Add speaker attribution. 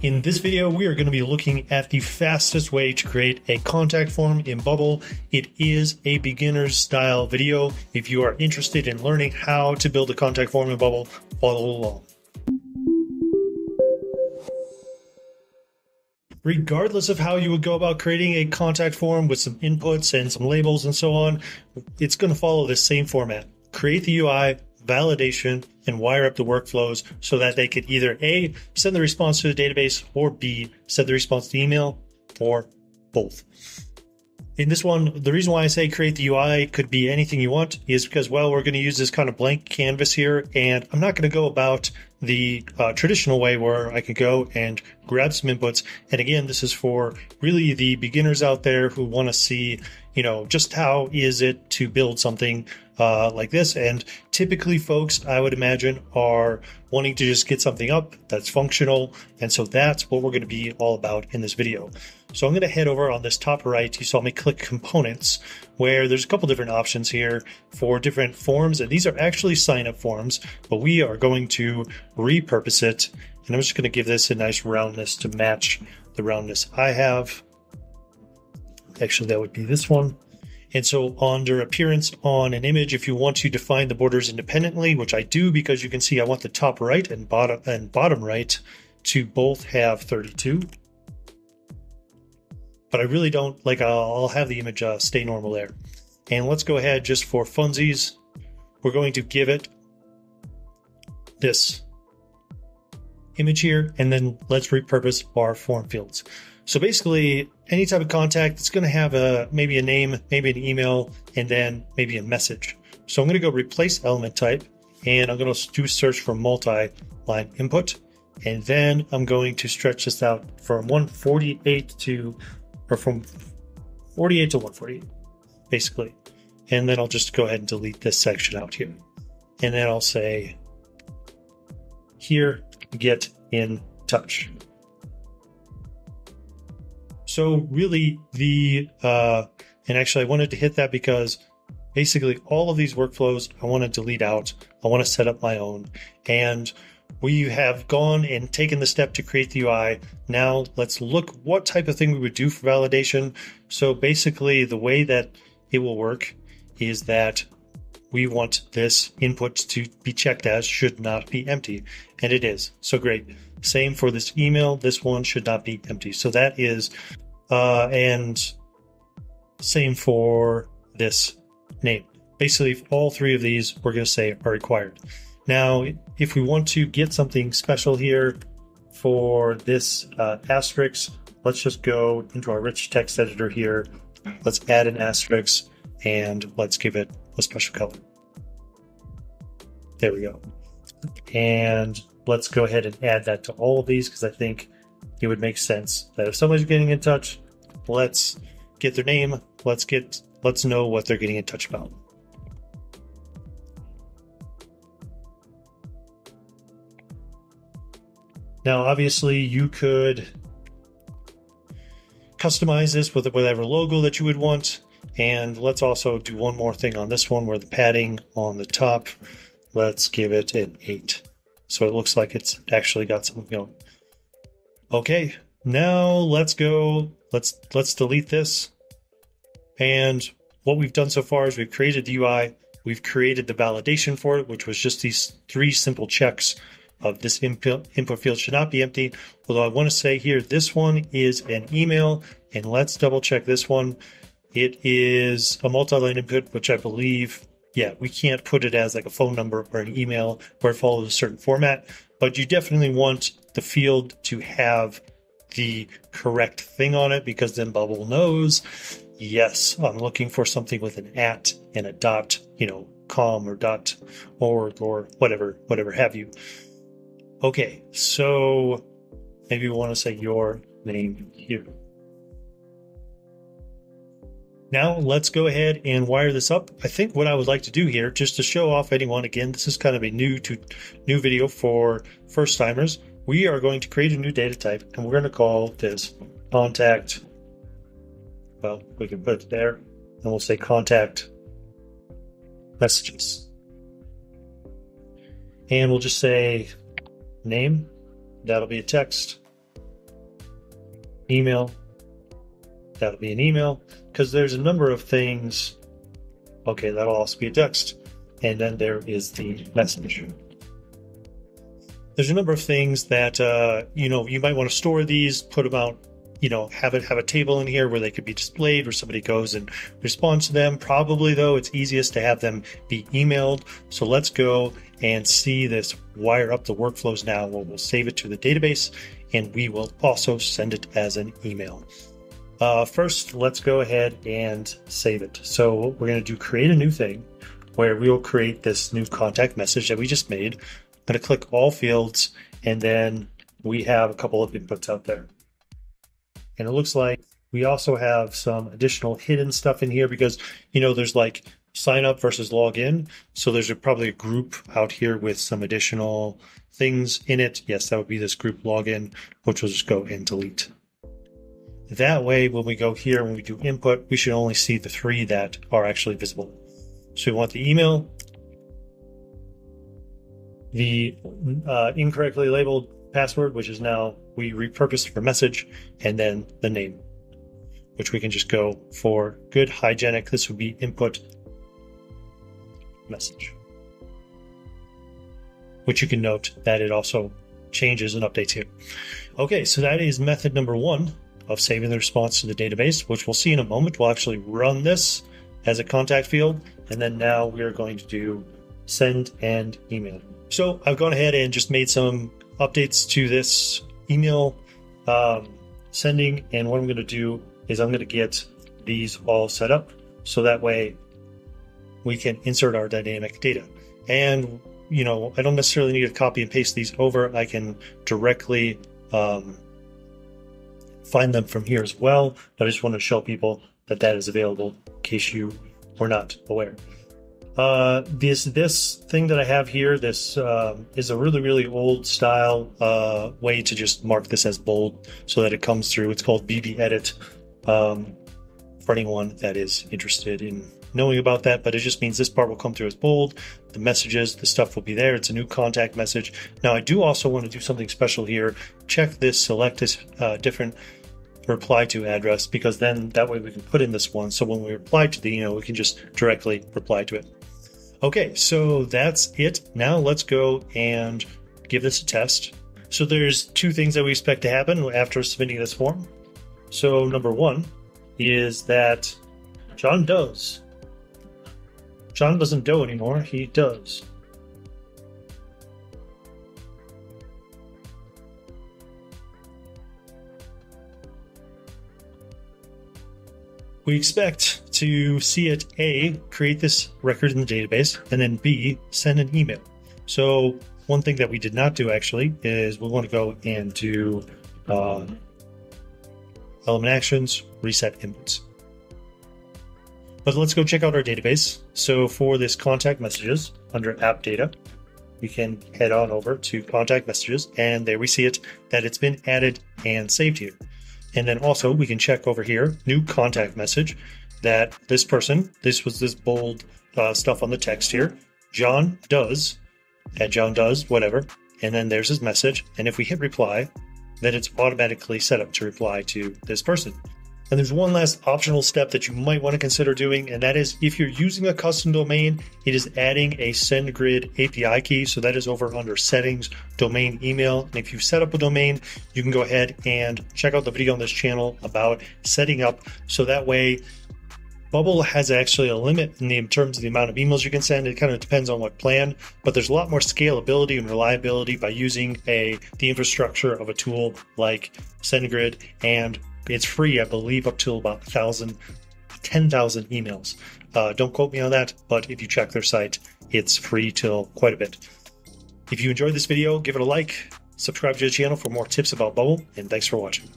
Speaker 1: In this video, we are going to be looking at the fastest way to create a contact form in Bubble. It is a beginner's style video. If you are interested in learning how to build a contact form in Bubble, follow along. Regardless of how you would go about creating a contact form with some inputs and some labels and so on, it's going to follow the same format. Create the UI, validation, and wire up the workflows so that they could either A, send the response to the database, or B, send the response to email, or both. In this one, the reason why I say create the UI could be anything you want is because, well, we're going to use this kind of blank canvas here, and I'm not going to go about the uh, traditional way where I could go and grab some inputs. And again, this is for really the beginners out there who want to see, you know, just how is it to build something uh, like this. And typically, folks, I would imagine, are wanting to just get something up that's functional. And so that's what we're going to be all about in this video. So I'm going to head over on this top right. You saw me click components where there's a couple different options here for different forms. And these are actually sign up forms, but we are going to repurpose it. And I'm just going to give this a nice roundness to match the roundness I have. Actually, that would be this one. And so under appearance on an image, if you want to define the borders independently, which I do because you can see I want the top right and bottom and bottom right to both have 32. But I really don't like I'll, have the image uh, stay normal there. And let's go ahead just for funsies. We're going to give it this image here, and then let's repurpose our form fields. So basically, any type of contact, it's going to have a maybe a name, maybe an email, and then maybe a message. So I'm going to go replace element type, and I'm going to do search for multi-line input, and then I'm going to stretch this out from 148 to, or from 48 to 148, basically. And then I'll just go ahead and delete this section out here. And then I'll say here, get in touch. So really the, uh, and actually I wanted to hit that because basically all of these workflows I want to delete out. I want to set up my own. And we have gone and taken the step to create the UI. Now let's look what type of thing we would do for validation. So basically the way that it will work is that we want this input to be checked as should not be empty. And it is. So great. Same for this email. This one should not be empty. So that is uh, and same for this name. Basically, all three of these we're going to say are required. Now, if we want to get something special here for this uh, asterisk, let's just go into our rich text editor here. Let's add an asterisk and let's give it a special color. There we go. And let's go ahead and add that to all of these because I think it would make sense that if somebody's getting in touch, let's get their name, let's get let's know what they're getting in touch about. Now, obviously, you could customize this with whatever logo that you would want. And let's also do one more thing on this one where the padding on the top, let's give it an 8. So it looks like it's actually got something going. Okay, now let's go. Let's let's delete this. And what we've done so far is we've created the UI. We've created the validation for it, which was just these three simple checks of this input, input field should not be empty. Although I want to say here, this one is an email, and let's double check this one. It is a multi-line input, which I believe, yeah, we can't put it as like a phone number or an email where it follows a certain format, but you definitely want the field to have the correct thing on it because then Bubble knows, yes, I'm looking for something with an at and a dot, you know, com or dot org or whatever, whatever have you. Okay, so maybe we want to say your name here. Now let's go ahead and wire this up. I think what I would like to do here, just to show off anyone, again, this is kind of a new to new video for first timers we are going to create a new data type and we're going to call this contact. Well, we can put it there and we'll say contact messages. And we'll just say name, that'll be a text. email. That'll be an email because there's a number of things. Okay, that'll also be a text. And then there is the message. There's a number of things that, uh, you know, you might want to store these, put them out you know have it have a table in here where they could be displayed where somebody goes and responds to them. Probably though it's easiest to have them be emailed. So let's go and see this wire up the workflows now. Where we'll save it to the database and we will also send it as an email. Uh, first let's go ahead and save it. So we're going to do create a new thing where we will create this new contact message that we just made going to click all fields and then we have a couple of inputs out there and it looks like we also have some additional hidden stuff in here because, you know, there's like sign up versus log in. So there's a, probably a group out here with some additional things in it. Yes, that would be this group login, which we'll just go and delete. That way, when we go here, when we do input, we should only see the three that are actually visible. So we want the email, the uh, incorrectly labeled password, which is now we repurposed for message, and then the name, which we can just go for good hygienic. This would be input message, which you can note that it also changes and updates here. Okay, so that is method number one of saving the response to the database, which we'll see in a moment. We'll actually run this as a contact field, and then now we are going to do send and email. So I've gone ahead and just made some updates to this email um, sending. And what I'm going to do is I'm going to get these all set up so that way we can insert our dynamic data. And, you know, I don't necessarily need to copy and paste these over. I can directly um, find them from here as well. But I just want to show people that that is available in case you were not aware. Uh, this this thing that I have here, this uh, is a really really old style uh, way to just mark this as bold so that it comes through. It's called BB Edit. Um, for anyone that is interested in knowing about that, but it just means this part will come through as bold. The messages, the stuff will be there. It's a new contact message. Now, I do also want to do something special here. Check this, select this uh, different reply to address because then that way we can put in this one. So when we reply to the email, you know, we can just directly reply to it. Okay, so that's it. Now let's go and give this a test. So there's two things that we expect to happen after submitting this form. So number one is that John does. John doesn't do anymore, he does. we expect to see it A, create this record in the database, and then B, send an email. So, one thing that we did not do actually is we want to go and do uh, element actions, reset inputs. But let's go check out our database. So, for this contact messages under app data, we can head on over to contact messages, and there we see it that it's been added and saved here. And then also we can check over here, new contact message, that this person, this was this bold uh, stuff on the text here, John does, at John does, whatever. And then there's his message. And if we hit reply, then it's automatically set up to reply to this person. And there's one last optional step that you might want to consider doing, and that is if you're using a custom domain, it is adding a SendGrid API key. So that is over under settings, domain email. And if you set up a domain, you can go ahead and check out the video on this channel about setting up so that way Bubble has actually a limit in, the, in, terms of the amount of emails you can send. It kind of depends on what plan, but there's a lot more scalability and reliability by using a the infrastructure of a tool like SendGrid and it's free, I believe, up to about 1,000, 10,000 emails. Uh, don't quote me on that, but if you check their site, it's free till quite a bit. If you enjoyed this video, give it a like, subscribe to the channel for more tips about Bubble, and thanks for watching.